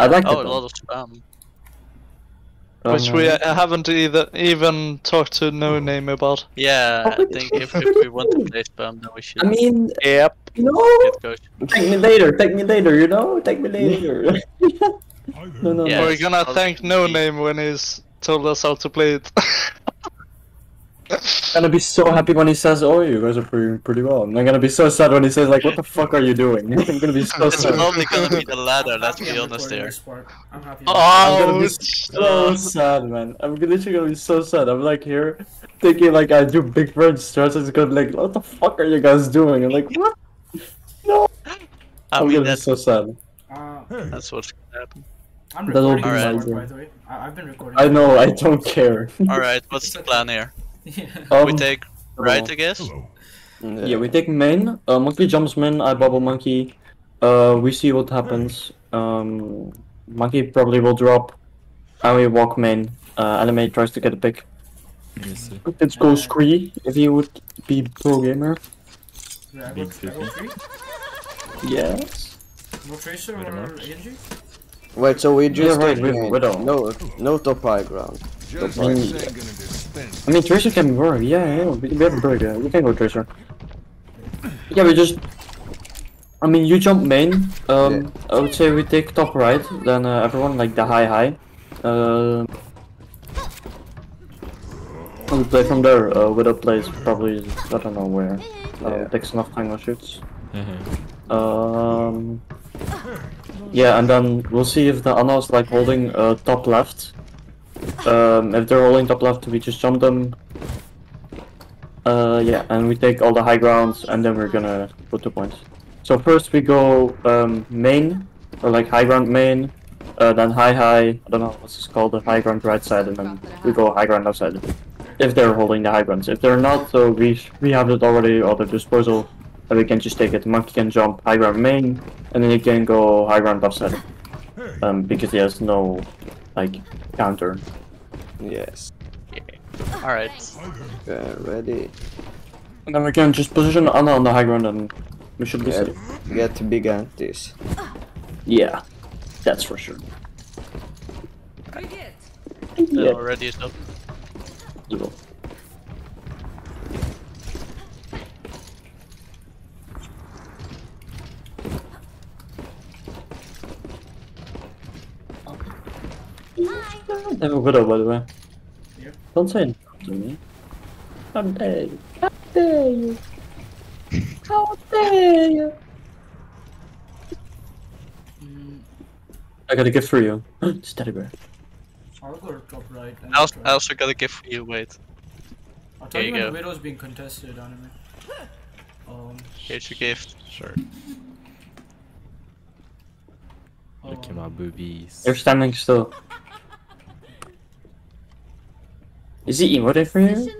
I like Oh, it. a lot of spam. Which Um, we uh, haven't either even talked to No Name about. Yeah, I think if, if we want to play spam, then we should I mean, Yep. you know, take me later, take me later, you know, take me later. no, no, Yeah. no. We're gonna thank No Name when he's told us how to play it. gonna be so happy when he says, "Oh, you guys are pretty pretty well." And I'm gonna be so sad when he says, "Like, what the fuck are you doing?" I'm gonna be so It's sad. probably gonna be the ladder, I'm let's be I'm honest recording there. I'm happy. I'm gonna be so sad, man. I'm literally gonna be so sad. I'm like here, thinking like I do big bird stress. It's good. Like, what the fuck are you guys doing? I'm like, what? No. I I'm mean, gonna be so sad. Uh, that's what's gonna happen. I'm recording be this my part, idea. by the way. I- I've been recording. I know. I don't care. Alright, what's the plan here? Yeah. Um, we take right, I guess? Yeah, we take main. Uh, monkey jumps main. I bubble monkey. Uh, we see what happens. Um, monkey probably will drop, and we walk main. Uh, anime tries to get a pick. Yes, Let's go scree if he would be pro gamer. Yeah, I Big got, I got three. Yes. No Tracer Wait or. Genji? Wait, so we just right, take we- we don't. no no top high ground. Just Mm. This ain't gonna dispense. I mean, Tracer can be work. Yeah, yeah, we, we have a break. Yeah. We can go Tracer. Yeah, we just. I mean, you jump main. Um, I would say we take top right. Then uh, everyone like the high high. Uh, we play from there. Uh, with a place probably I don't know where. Uh, Yeah. Takes enough time or shoots. Mhm. Um. Yeah, and then we'll see if the Ana is like holding uh, top left. Um, if they're holding top left, we just jump them. Uh, yeah, and we take all the high grounds, and then we're gonna put two points. So first we go um, main, or like high ground main, uh, then high high. I don't know what's this called, the high ground right side, and then we go high ground left side. If they're holding the high grounds, if they're not, so we we have it already at disposal, and we can just take it. Monkey can jump high ground main, and then he can go high ground left side. Um, because he has no like counter. Yes. Alright. Okay, ready. And then we can just position Ana on the high ground and we should be Yeah. safe. Get big antis. Yeah, that's for sure. Yeah. Already is up. Evil. I have a widow, by the way. Yeah. Don't say anything to me. How dare you? How dare you? How dare you? Mm, I got a gift for you. it's teddy bear. I'll go top right. I also. I also got a gift for you, wait. I'll tell Here you you go. Widow's being contested, anime. Um, Here's your gift. Sure. Look at um, my boobies. They're standing still. Is he emoting for you?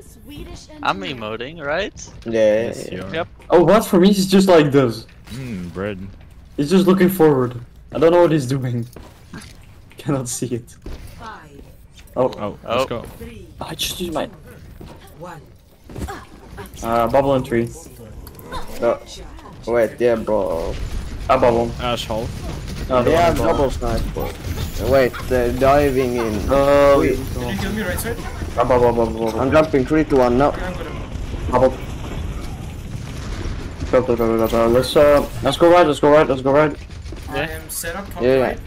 I'm emoting, right? Yeah. Yes. Yep. Oh, what? For me, he's just like this. Mmm, bread. He's just looking forward. I don't know what he's doing. Cannot see it. Five, Oh, Oh, Oh. let's go. three, I just used my one. uh, bubble and tree. Oh, wait, yeah, bro. A bubble. Ash hole. Uh, the Yeah, one bubble. double sniper. Wait, they're diving in. Uh, Wait. Can you kill me right side? A bubble, bubble, bubble. I'm jumping 3 to 1 now. Okay, I'm gonna. Bubble. Go, go, go, go, go. Let's uh, let's go right. Let's go right. Let's go right. I am set up top Yeah, yeah. right.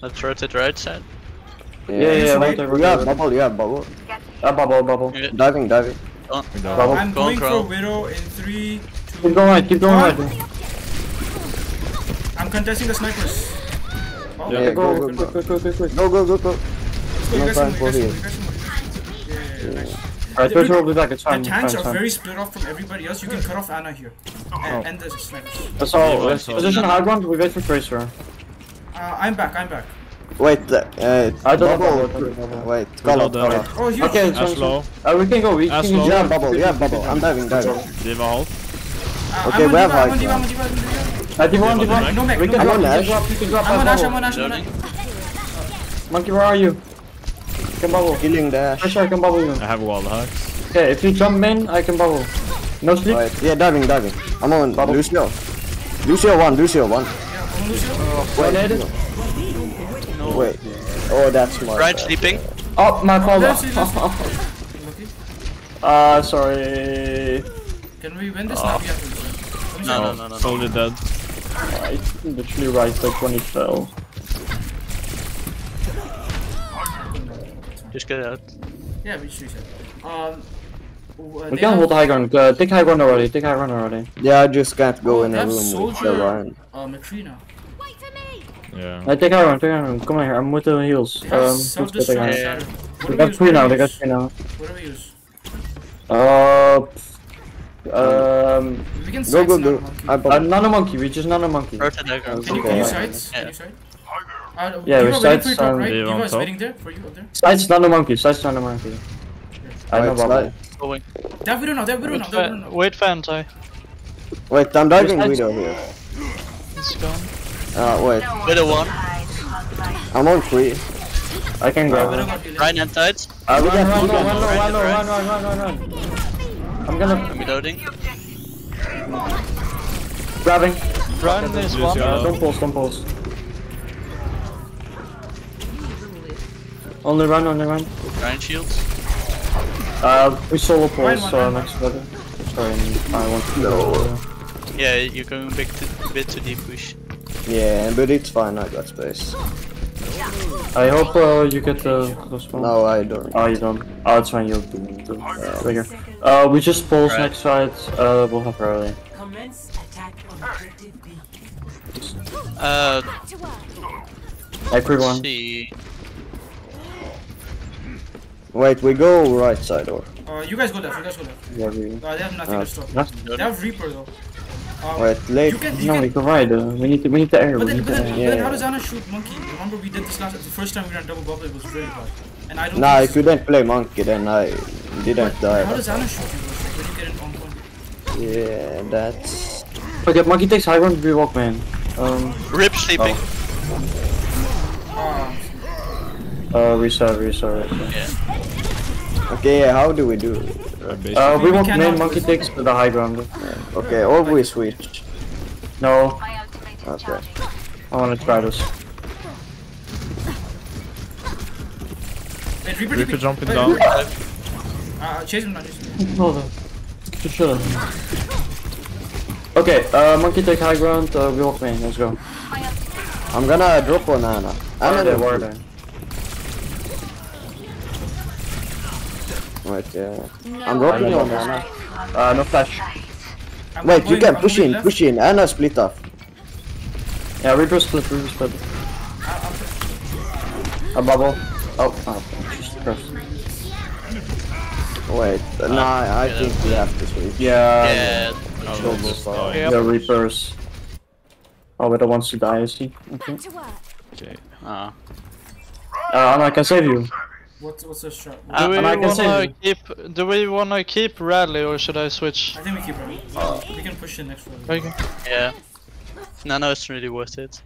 Let's rotate right side. Yeah, yeah, yeah. Wait, Whatever. you have bubble, you have bubble. A bubble, bubble. Yeah. Diving, diving. We go. Bubble. I'm going for Widow in three, Keep going right. Keep going right. I'm contesting the snipers. Oh, Yeah, Yeah, Go, go, quick, go. Go, go, go, go. go, you no guys time can for move, you heal. Alright, The- Tracer will be back. The fine. It's fine. tanks It's are fine. very split off from everybody else. You can cut off Ana here. And, and the snipers. That's all. Yeah, Let's position high ground. We wait for Tracer. Uh, I'm back, I'm back. Wait, uh, I don't bubble. know. Bubble, bubble. Wait, We call go out, down. call out. Oh, you. Okay, it's Ash fine. low. Uh, we can go. We Ash can low. go. Yeah, bubble, yeah, bubble. I'm diving, diving. D.Va hold. Uh, Okay, I'm we on have D.Va, I'm on high D.Va, I'm on ground. D.Va, I'm on D.Va. Uh, Devon, Yeah, Devon. No mech, We no can mech. drop. I'm We on can Ash. drop. We can drop. I'm on by Ash, I'm bubble. on Ash, I'm on Loading. Ash. Monkey, where are you? Can bubble. Killing dash. Tracer, I can bubble you. I have wall hacks. Okay, if you jump main, I can bubble. No sleep. Wait, yeah, diving, diving. I'm on Bubble. Lucio. Lucio 1, Lucio 1. Yeah, I'm One Lucio. Wait, wait. Oh, that's my Right, bad. sleeping. Oh, my fault. There's- there's- Ah, sorry. Can we win this now? We have to win. Let me No, no, no, no, no. Soldier dead. I literally right like when he fell. Just get out. Yeah, we just reset. Um, uh, We can have- hold high ground. Uh, take high ground already. Take high ground already. Yeah, I just can't go Oh, in a that's room with soldier. the lion. Uh, Macrina. Wait for me. Yeah. Uh, take high ground. Take high ground. Come on here. I'm with the heels. They Um, self let's go take high destruct ground. Yeah. shatter. They What do we got use? three now. we They got three now. What do we use? Uh, um, We can Go, go, go. I uh, bought nano monkey. We just nano monkey. Can you, Okay. can you Yeah. sight? Can Yeah. you sight? Uh, Yeah, you we are waiting sight for your right? They You on guys top? waiting there for you up there? Sights nano monkey. Sights nano monkey. I know Right bubble. side. Going. That we don't know. That we don't know. That we don't know. wait for anti. Wait, I'm diving Just- Guido here. It's gone. Uh, wait. With a one. I'm on three. I can grab We it. don't. Right hand side. Uh, run, run, run, run, run, run, run, run, run, run, run. I'm gonna I'm reloading. grabbing. Run is one. Don't pulse, don't pulse. Only run, only run. Giant shields. Uh, we solo Ryan, pulse Ryan, uh, next weather. Sorry, I want to go. Yeah, you're going a bit too, bit too deep push. Yeah, but it's fine. I got space. I hope uh, you get the close one. No, I don't. Oh, you don't. Oh, it's fine. You'll do the uh, trigger. Uh, we just pulse Right. next side. Uh, we'll have early. Commence attack on objective B. Uh, Back to work. I pre one. see. Wait, we go right side or? Uh, you guys go left. You guys go left. Yeah, we. Uh, they have nothing Uh, to stop. That's, They have Reaper though. Um, Wait, late. You can. You no, can we can ride. Uh, we need to. We need the air. But then, need but the then, air. then how does Ana shoot monkey? Remember we did this last, the first time we ran double bubble, it was really hard. And I don't Nah, think if you didn't play monkey, then I didn't How die. does Ana shoot you though, when you get in on point? Yeah, that's. Okay, monkey takes high ground. We walk man. Um. Rip sleeping. Ah, Uh, reset, reset. reset. Yeah. Okay, how do we do it? I Uh, we We walk cannot main. Monkey do takes the high ground. Okay, or we switch. No, Okay. I want to try this. wait, Reaper, Reaper TP. jumping Wait, down. Reaper- Uh, chase him now, chase him. Hold on. Good shot. Okay, uh, monkey take high ground. Uh, we walk main. Let's go. I'm gonna drop on Ana. Ana, Where they the were there. Yeah. No. I'm dropping I on know. Ana. Uh, no flash. I'm Wait, you can push in, left. push in. Ana split off. Yeah, Reaper split, Reaper split. A bubble. Oh, oh, Jesus Christ. Wait, nah, I yeah, think we have to switch. Yeah. Yeah. I Go, was go, just go. dying. Yep. The Reapers. Oh, but the ones to die, is he? Okay. Back to work. Okay. Ah. Uh, Ana, I can save you. What's, what's the strat? Uh, Do we and I can save wanna keep? Do we wanna keep rally or should I switch? I think we keep running. We can push in next round. Okay. Yeah. Nano is really worth it.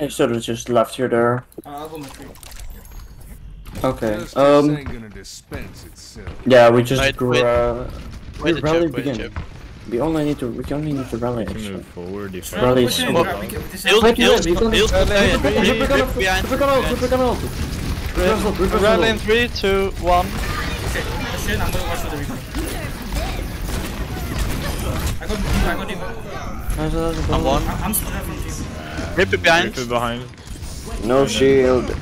I should have just left you there. Uh, I'll go McCree. Okay. Um. ain't gonna dispense itself. Yeah, we just Wait, grew. wait. Uh, Wait we a rally joke, wait begin. joke. We only need to. We only need to rally. Actually. move forward if Rally to is push in. so grab- bad. we can- this is- Heals, Wait, yeah, heals, we Rally behind. in three. Rip behind. Behind. Two, one. Okay, push in. I'm one. I'm, I'm split up from team. Rip it behind. No shield.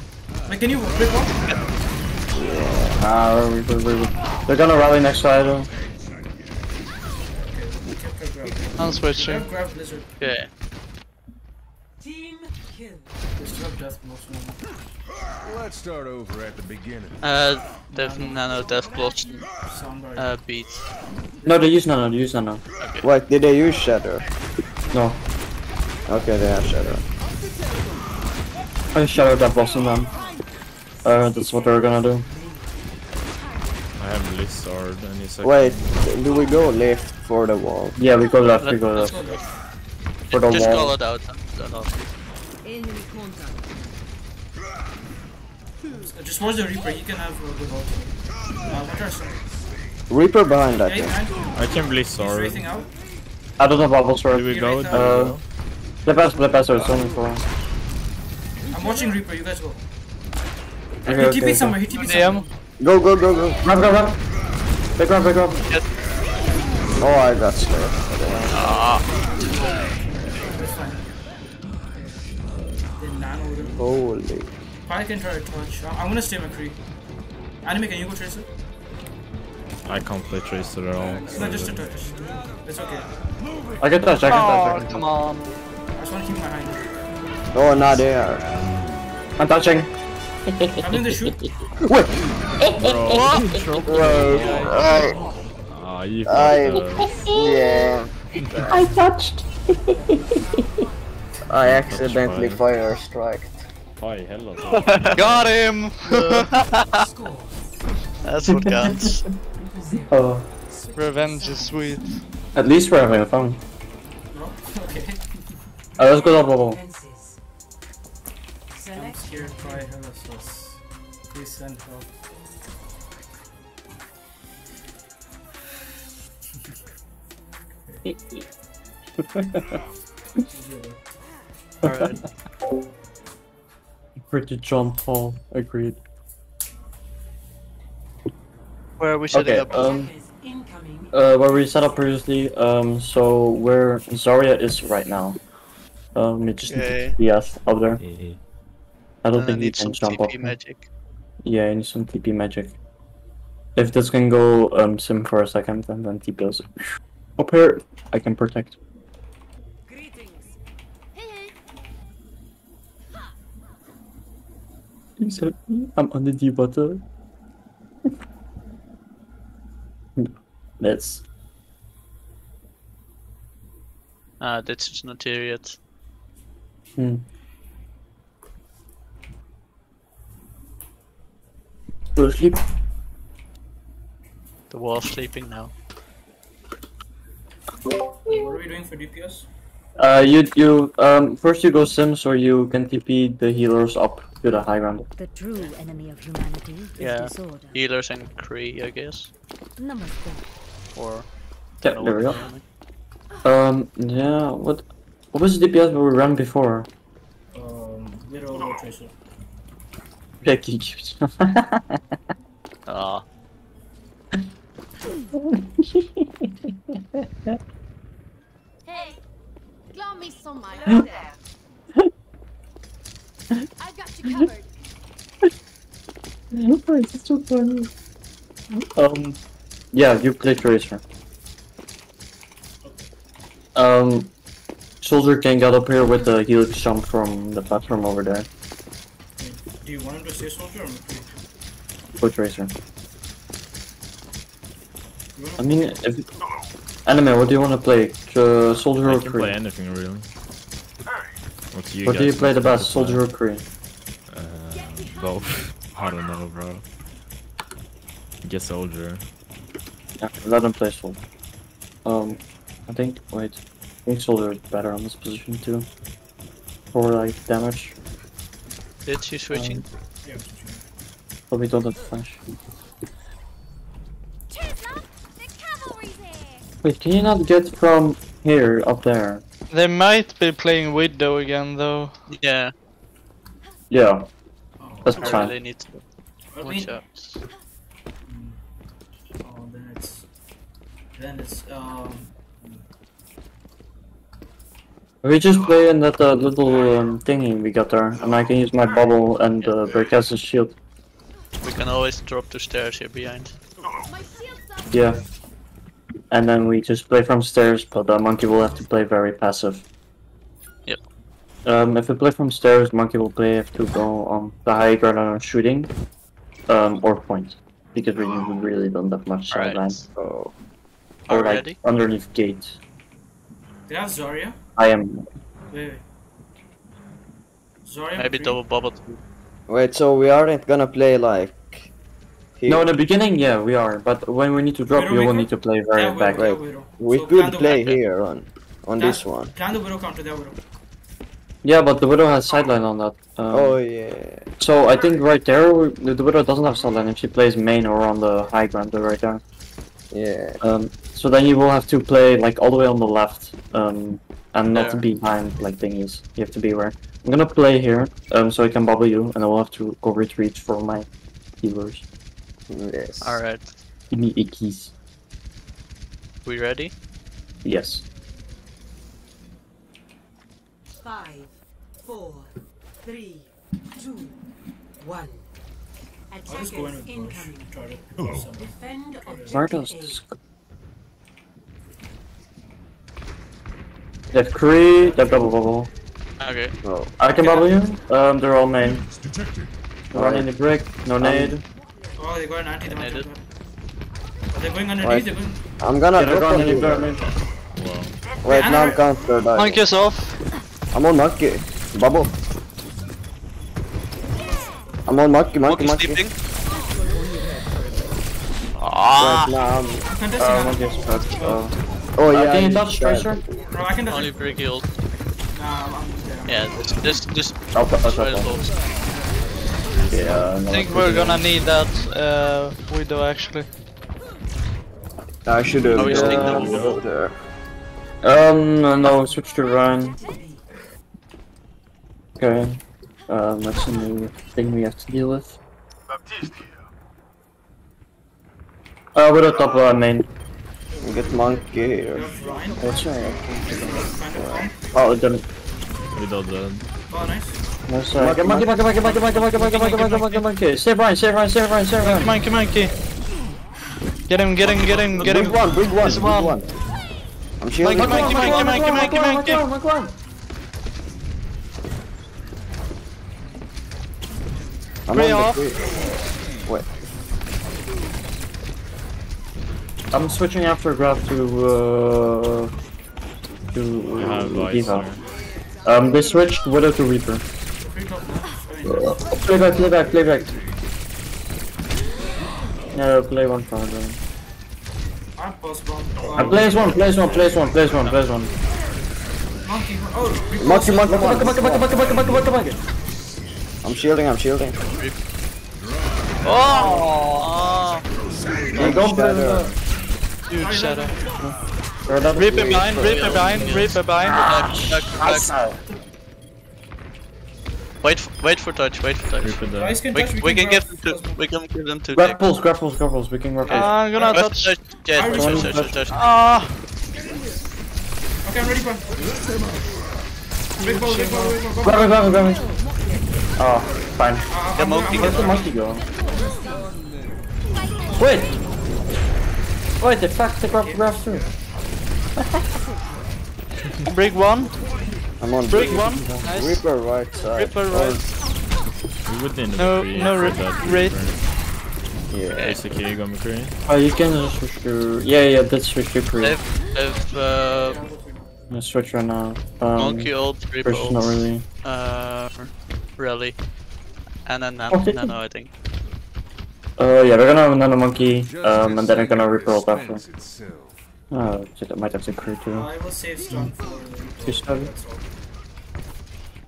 Wait, can you rip off? Ah, Reaper, Reaper. They're gonna rally next side. Though. Okay, grab. I'm switching. Grab, grab Blizzard. Okay. Team kill. They still have death most of them. Let's start over at the beginning. Uh, they've nano death blocks. Uh, beat. No, they use nano. They use nano. Wait, did they use Shatter? No. Okay, they have Shatter. I shadowed that boss on them. Uh, that's what they're gonna do. I have Blizzard any second. Wait, do we go left for the wall? Yeah, we go left. We Let- go left. go left. For the Just wall. call it out. That's all. Enemy contact. Uh, Just watch the Reaper. He can have a good ult. Uh, what are some? Reaper behind, I Yeah, think. behind. I can He's Blizzard. racing out. I don't have bubble sword. Do we go? Do we Uh, go? Play pass, play pass, it's only for. I'm watching Reaper, you guys go. Okay, he TP okay. somewhere, he TP somewhere. Go, go, go, go. Grab, grab, grab. Back grab, back grab. Oh, I got scared. That's fine. Then nano would have. Holy. I can try to touch. I'm I'm gonna stay McCree. Anime, can you go tracer? I can't play Tracer at all. It's not just a touch. It's okay. I can touch, I can touch, I Oh, can come touch. on. I just wanna keep my hand. Oh, not there. I'm touching. I'm in the shoot. Bro, Bro, I, ah, you I, fucked yeah. I touched. I accidentally fine. fire strike. Oj, helvete. Got him! That's what counts. Oh, Revenge is sweet. at least we're having fun. Okay. Uh, let's go top bubble. Fences. I'm scared. Try Hella. Please send help. Alright. Pretty John Paul, agreed. Where are we setting Okay, up? um, uh, where we set up previously, um, so where Zarya is right now. Um, we just Okay. need to yes up there. Eh, I don't And I think he need can some jump up. Magic. Yeah, I need some TP magic. If this can go um sim for a second and then TP us up here, I can protect. Greetings. He said, I'm on the D butter. Let's. Ah, that's just not here yet. Hmm. Go to sleep. The wall's sleeping now. What are we doing for DPS? Uh, you you um first you go sims or you can TP the healers up to the high ground. The true enemy of humanity is Yeah. disorder. Healers and Kree, I guess. Namaste. Or. Yeah, there we go. Um, yeah. What what was the DPS we ran before? Um, Widow or Tracer. Yeah, keep- Ah, Hey, glad midsommar. I got you covered. it's so funny. Um, yeah, you play Tracer. Um, soldier can get up here with the helix jump from the platform over there. Do you want him to stay soldier or McCree? Go Tracer. You wanna- I mean, if anime, what do you want to play? Uh, soldier I or can play anything really. What do you What do you play the best, soldier or Kree? Uh, both. I don't know, bro. Get soldier. Yeah, let him play soldier. Um, I think. Wait, I think soldier is better on this position too. For like damage, did she switching? Yeah, I'm switching. but we don't have flash. Cheers, love. The cavalry's here. Wait, can you not get from here up there? They might be playing Widow again though. Yeah, Yeah, Oh, that's I fine. really need to watch mean, out. oh, then it's, then it's, um, We just play in that uh, little um, thingy we got there, and I can use my bubble and uh, Berkas's shield. We can always drop the stairs here behind. My up. Yeah. And then we just play from stairs, but the Monkey will have to play very passive. Yep. Um, if we play from stairs, Monkey will play have to go on the high ground on shooting, um, or point, because we really don't have much Alright. sideline. Oh. Or like Already? underneath gate. they have Zarya. I am. Wait, wait. Zarya. Maybe double bubble too. Wait, so we aren't gonna play like. Here. No, in the beginning, yeah, we are, but when we need to drop, we will need to play very Yeah, back. Widow, Right. We So could play here on on plan- this one. Plan the Widow counter that Widow. Yeah, but the Widow has sideline on that. Um, Oh yeah. So I think right there, we- the the Widow doesn't have sideline if she plays main or on the high ground right there. Yeah. Um, so then you will have to play like all the way on the left, um, and not There. behind like thingies. You have to be aware. I'm gonna play here, um, so I can bubble you, and I will have to go retreat for my healers. Yes. Alright, Give me ickies. we ready? Yes. Five, four, three, two, one. I'll just go in Attackers incoming. Try to do. Defend objective does A. this go? They have Kree, they have double bubble. Okay. Oh. I can bubble you. Um, they're all main. Detected. Running the brick, no nade. Oh, they got an anti damage. They're going under right. they're going. I'm gonna drop on. Wow. Wait, now I'm counter die. Monk yourself. I'm on monkey. Bubble. I'm on monkey, monkey, monkey. monkey. Ah. Right. Uh. Oh. yeah. Uh, can you touch treasure? Bro, I can. Only brick healed. Nah, I'm. Yeah, this, this, this. I'll, I'll, I'll, I'll, box. Yeah, I think we're gonna need that uh, widow actually. I should have Are we staying uh, there. Um, no, switch to Ryan. Okay. Um, that's a new thing we have to deal with. Uh, with a top uh, main. Get monkey here. You have Ryan. What's your Find a bomb. Oh, it didn't. Without that. Oh, nice. No, sorry. Monkey, monkey, monkey, monkey, monkey, monkey, monkey, monkey, monkey, monkey, monkey, monkey. Save Ryan, save Ryan, save Ryan, save Ryan. Monkey, monkey. Get him, get him, get him, get him. Big one, big one, big one. one. I'm shielding. Monkey, monkey, monkey, monkey, monkey, monkey. I'm Three on off. the tree. Wait. I'm switching after grab to uh to I uh, lights D.Va. there. Um, they switched Widow to Reaper. Free top left. Very nice. Play back, play back, play back. No, play one card. Then. I pulse bomb. Uh, place one, place one, place one, place one, place one. Monkey. Oh, we Monkey, monkey, Monkey, monkey, monkey, monkey, monkey, monkey, monkey, monkey. I'm shielding, I'm shielding. Oh! You go for Shadow. the. Huge shadow. Or that Reaper behind, Reaper behind, Reaper behind. Back, back, back. Wait, f- wait for touch. Wait for touch. Reaper there. Guys can We, touch. we can grab give them two. We can give them two. Grab pulls, grab pulls, grab pulls. We can grab Uh. I'm gonna Touch, touch. touch, yeah, I touch, will touch, touch, touch. Ah, Okay, I'm ready, bro. Big ball, big ball, big ball. Grab it, grab it, grab it. Oh, fine. Uh, The monkey I'm, Where's the monkey go? Wait! Wait, the fuck, the grab grab through. brig one, I'm on brig big one. Nice. Reaper right side. Reaper Or- right. We would need No- McCree no for rip- that rate. Reaper. Yeah. ACK McCree. Oh, you can just switch to. Yeah, yeah, that's switch to pre. If if uh, Let's switch right now. Um, monkey ult, Reaper First, not really. uh, rally, and then Oh, nano, did nano, I think. Uh, yeah, we're gonna have another monkey, um, and then I'm gonna in reaper ult after. Suspense itself. Oh, shit, I might have to crew too. I will save stun for. Two seven. That's all.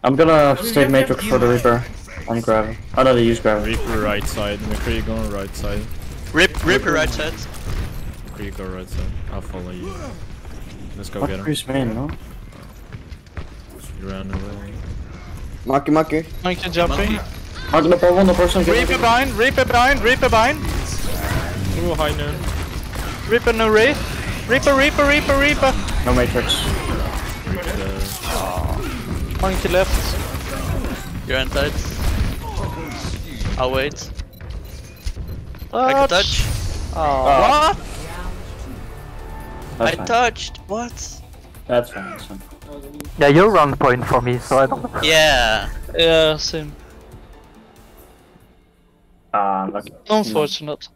I'm gonna I mean, save Matrix for the. Reaper. On grab. Oh no, they use grab. Reaper right side. McCree go right side. Rip, Reaper right side. McCree go right side. I'll follow you. Let's go What get him. Chris main, no? You ran away. Monkey, monkey. Monkey jumping. Mark the one, the person. Reaper behind, Reaper behind, Reaper behind. Ooh, high noon. Reaper no wraith. Reaper, Reaper, Reaper, Reaper. No Matrix. Reaper there. Monkey left. You're in tight. I'll wait. I can touch. Oh, What? That's I fine. touched. What? That's fine. That's fine. Yeah, you're wrong point for me, so I don't. Yeah. yeah, same. Ah, lucky. Unfortunate.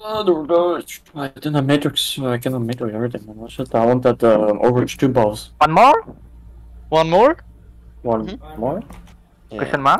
The, I didn't have Matrix, so I cannot Matrix everything. Man. Shit, I want that uh, Overwatch 2 balls. One more? One more? One Mhm. more? Yeah. Question mark?